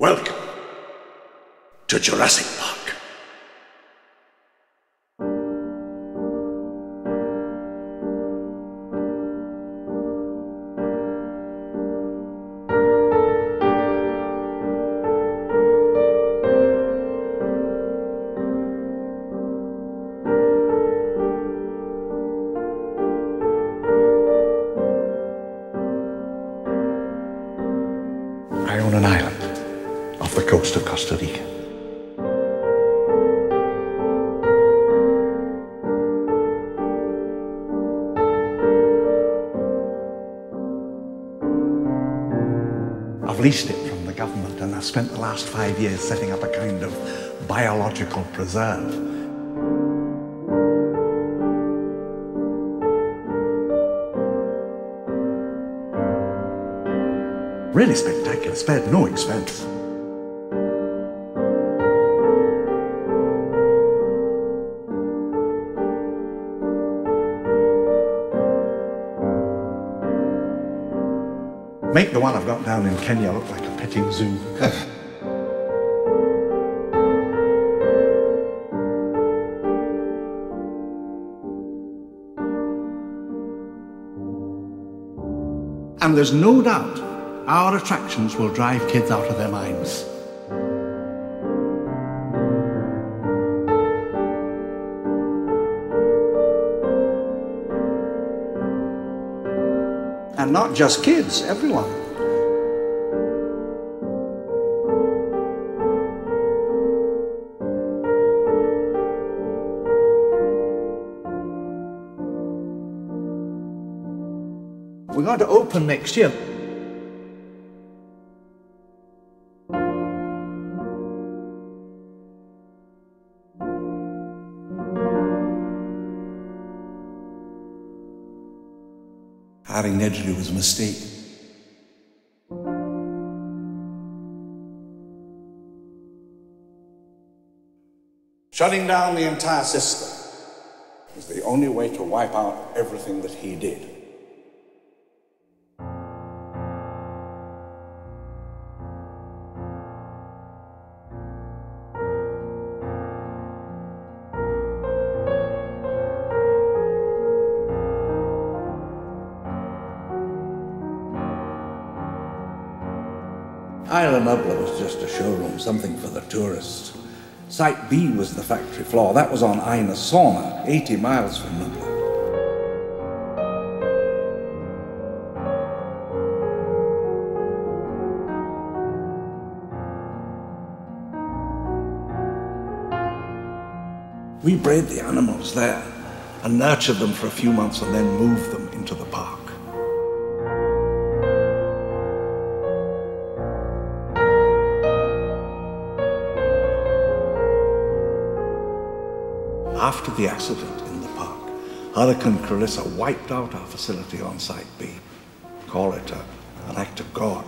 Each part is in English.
Welcome to Jurassic Park. The coast of Costa Rica. I've leased it from the government and I've spent the last five years setting up a kind of biological preserve. Really spectacular, spared no expense. Make the one I've got down in Kenya look like a petting zoo. and there's no doubt our attractions will drive kids out of their minds. And not just kids, everyone. We're going to open next year. Hiring Nedry was a mistake. Shutting down the entire system is the only way to wipe out everything that he did. Isla Nublar was just a showroom, something for the tourists. Site B was the factory floor. That was on Isla Sorna, 80 miles from Nublar. We bred the animals there and nurtured them for a few months and then moved them into the park. After the accident in the park, Hurricane Clarissa wiped out our facility on Site B. Call it a, an act of God.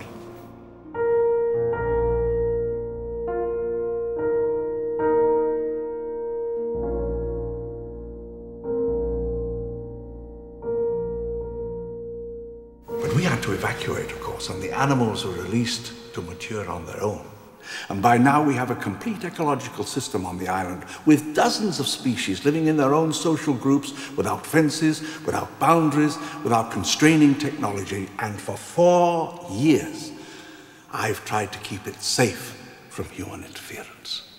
But we had to evacuate, of course, and the animals were released to mature on their own. And by now we have a complete ecological system on the island with dozens of species living in their own social groups without fences, without boundaries, without constraining technology. And for four years, I've tried to keep it safe from human interference.